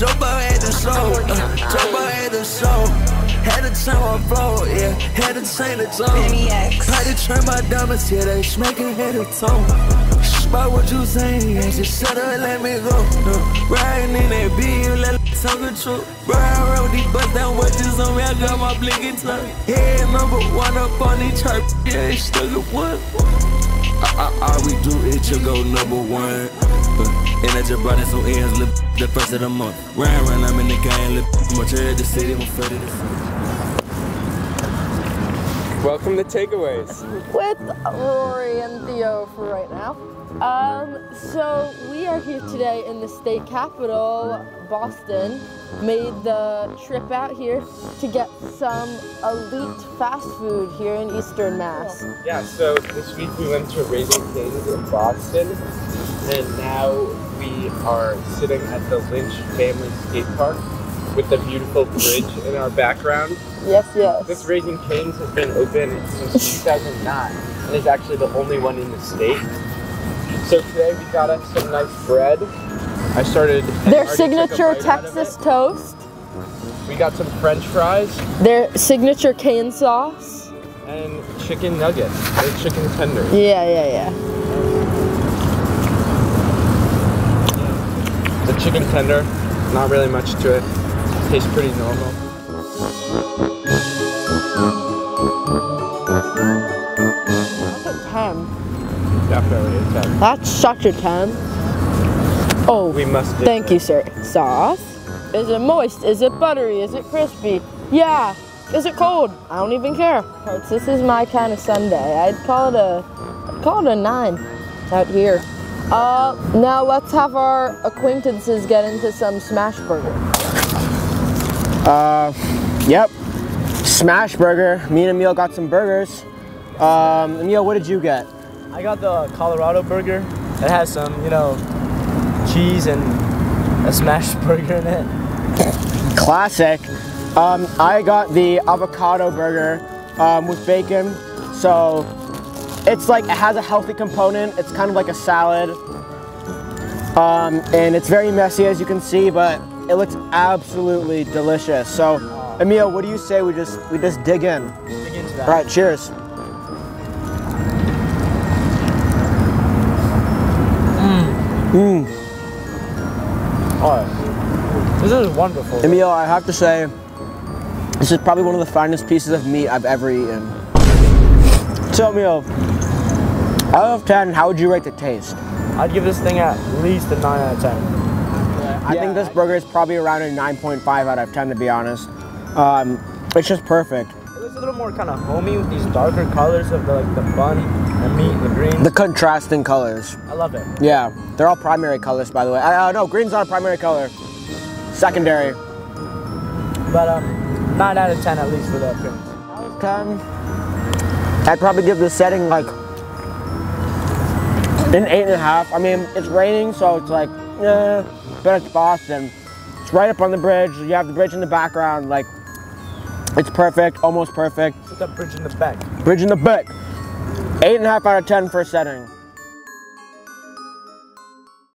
Jump out at the show, uh, jump out at the show. Had to turn my flow, yeah, had to change the tone. Had to turn my diamonds, yeah, they smacking head to toe. About what you saying, yeah, just shut up and let me go. Uh, riding in that beat, you let me talk the truth. Bro, I rode these bust down watches on me, I got my blinking tongue. Yeah, number one up on these chart, yeah, it's stuck at one. I, I, all we do is just go number one. Uh, and I just brought in some ends, lip, the first of the month. Ryan, run, I'm in the game, lip, much of the city, I'm fed Welcome to Takeaways. with Rory and Theo for right now. Um, so we are here today in the state capital, Boston. Made the trip out here to get some elite fast food here in Eastern Mass. Yeah, so this week we went to Raising Cane's in Boston, and now we are sitting at the Lynch Family Skate Park with the beautiful bridge in our background. Yes, yes. This. Raising Cane's has been open since 2009 and is actually the only one in the state. So today we got us some nice bread. I started Their already took a signature bite out of Texas toast, We got some French fries their signature cane sauce. and chicken nuggets, or chicken tenders. Yeah, yeah, yeah. Chicken tender, not really much to it. Tastes pretty normal. That's a 10. Definitely a 10. That's such a 10. Oh, We must Thank it. you, sir. Sauce? Is it moist? Is it buttery? Is it crispy? Yeah. Is it cold? I don't even care. This is my kind of Sunday. I'd call it a, I'd call it a nine out here. Uh, now let's have our acquaintances get into some smash burger. Uh, yep. Smash burger. Me and Emil got some burgers. Um, Emil, what did you get? I got the Colorado burger. It has some, you know, cheese and a smashed burger in it. Classic. Um, I got the avocado burger um, with bacon. So it's like it has a healthy component. It's kind of like a salad. Um, and it's very messy as you can see, but it looks absolutely delicious. So Emil, what do you say we just we just dig in? Dig into that. All right, cheers. Oh, this is wonderful. Emil, I have to say, this is probably one of the finest pieces of meat I've ever eaten. So, Emil, out of 10, how would you rate the taste? I'd give this thing at least a 9 out of 10. I think this burger is probably around a 9.5 out of 10, to be honest. Um, it's just perfect. It looks a little more kind of homey with these darker colors of the, like the bun, the meat, the green. The contrasting colors. I love it. Yeah, they're all primary colors, by the way. Uh, uh, no, green's not a primary color. Secondary. But um, 9 out of 10 at least for the appearance. 10. I'd probably give the setting like an eight and a half. I mean, it's raining, so it's like, eh, but it's Boston. It's right up on the bridge. You have the bridge in the background. Like, it's perfect, almost perfect. With the bridge in the back. Bridge in the back. Eight and a half out of ten for setting.